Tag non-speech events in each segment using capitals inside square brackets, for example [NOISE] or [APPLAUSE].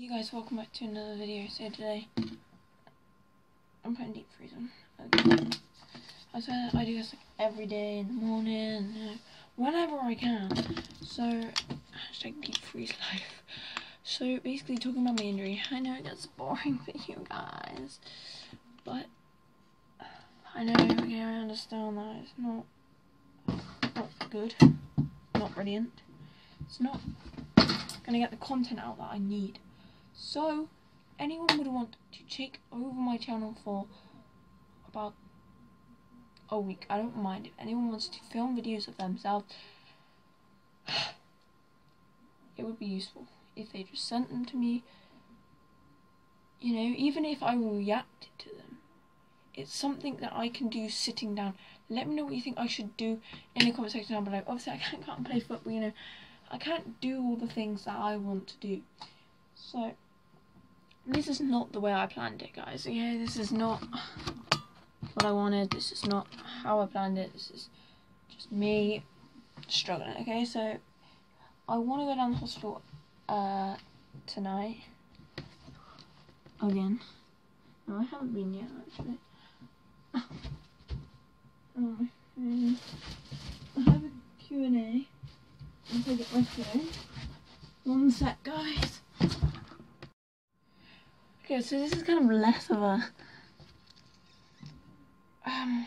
You guys, welcome back to another video. So today, I'm putting deep freeze on. Okay. I swear I do this like every day in the morning, you whenever I can. So, hashtag deep freeze life. So basically, talking about my injury. I know it gets boring for you guys, but I know, okay, I understand that it's not not good, not brilliant. It's not gonna get the content out that I need. So, anyone would want to take over my channel for about a week. I don't mind if anyone wants to film videos of themselves. [SIGHS] It would be useful if they just sent them to me. You know, even if I reacted to them, it's something that I can do sitting down. Let me know what you think I should do in the comment section down below. Obviously, I can't, can't play football, you know. I can't do all the things that I want to do. So, this is not the way I planned it, guys. Okay, this is not what I wanted. This is not how I planned it. This is just me struggling. Okay, so I want to go down the hospital uh, tonight again. No, I haven't been yet actually. Um, I have a Q&A. If I get my phone. One sec, guys. Okay, so this is kind of less of a um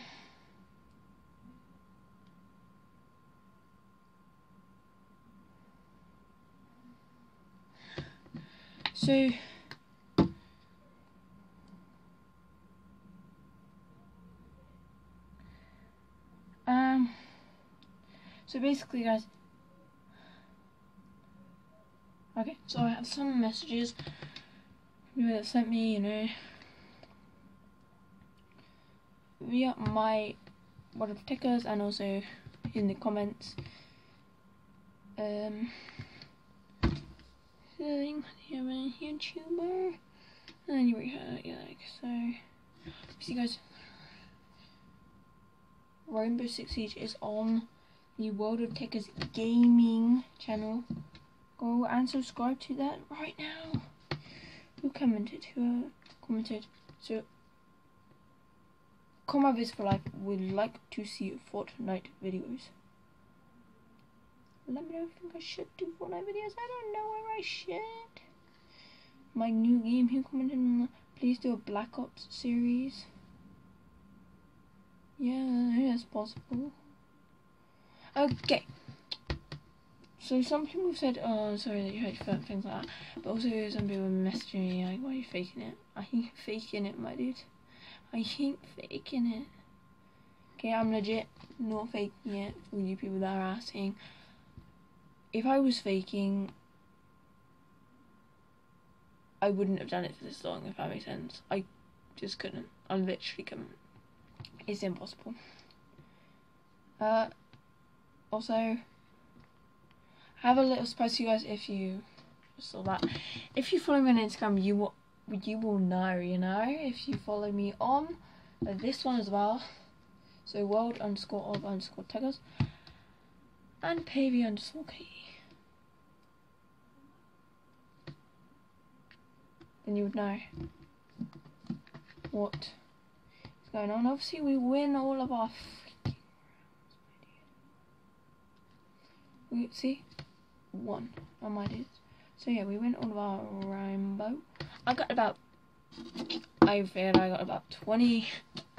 so um so basically guys okay so I have some messages people that sent me you know via my what of Tekkerz and also in the comments um saying you're a YouTuber and you yeah like so see guys Rainbow Six Siege is on the World of Tekkerz gaming channel. Go and subscribe to that right now. Who commented? Who commented? So, Combat Viz for Life would like to see Fortnite videos. Let me know if you think I should do Fortnite videos. I don't know where I should. My new game. Who commented on? Please do a Black Ops series. Yeah, that's possible. Okay. So some people have said, oh, sorry that you heard things like that. But also some people messaging me like, why are you faking it? [LAUGHS] I ain't faking it, my dude. I ain't faking it. Okay, I'm legit not faking it for you people that are asking. If I was faking, I wouldn't have done it for this long, if that makes sense. I just couldn't. I literally couldn't. It's impossible. Uh, also, have a little surprise to you guys if you saw that. If you follow me on Instagram, you will you will know. You know, if you follow me on this one as well. So world underscore of underscore tekkerz and pavy underscore key. Then you would know what is going on. Obviously, we win all of our. We see one on my dudes. So yeah, we went of our rainbow. I got about. I feel I got about 20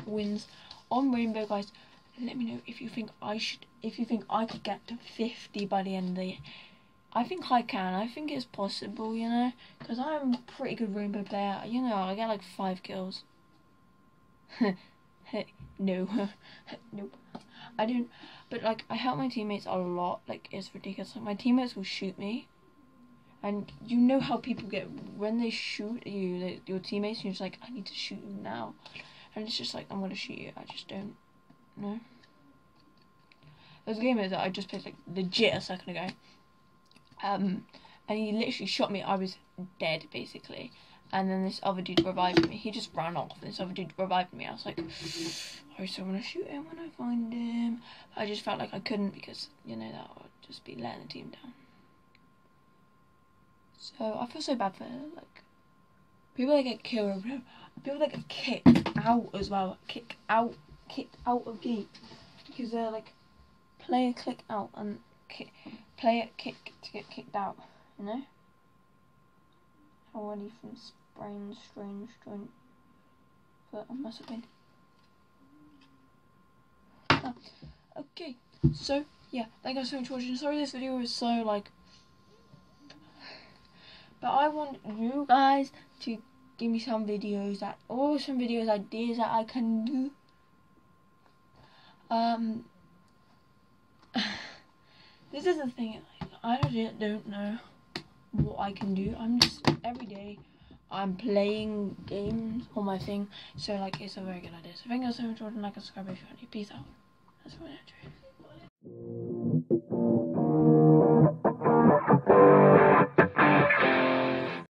wins on rainbow, guys. Let me know if you think I should. If you think I could get to 50 by the end of the year. I think I can. I think it's possible, you know, because I'm a pretty good rainbow player. You know, I get like five kills. no, [LAUGHS] nope. [LAUGHS] I don't. But like, I help my teammates a lot. Like, it's ridiculous. Like, my teammates will shoot me, and you know how people get when they shoot you, like, your teammates. You're just like, I need to shoot you now, and it's just like, I'm gonna shoot you. I just don't. know. There's a game that I just played like legit a second ago. Um, and he literally shot me. I was dead basically and then this other dude revived me. He just ran off. This other dude revived me. I was like, oh, so I'm gonna shoot him when I find him. I just felt like I couldn't because you know that would just be letting the team down. So I feel so bad for like people that get killed, people that get kicked out as well, kicked out, kicked out of game because they're like player click out and kick, player kick to get kicked out. You know. Already from sprain, strange joint, but I must have been. Ah, okay, so yeah, thank you guys so much for watching. Sorry this video is so like but I want you guys to give me some videos that or some videos ideas that I can do. Um [SIGHS] this is the thing I don't don't know what I can do. I'm just every day I'm playing games on my thing, so like it's a very good idea. So thank you so much for like and subscribe if you want. Peace out. That's I do.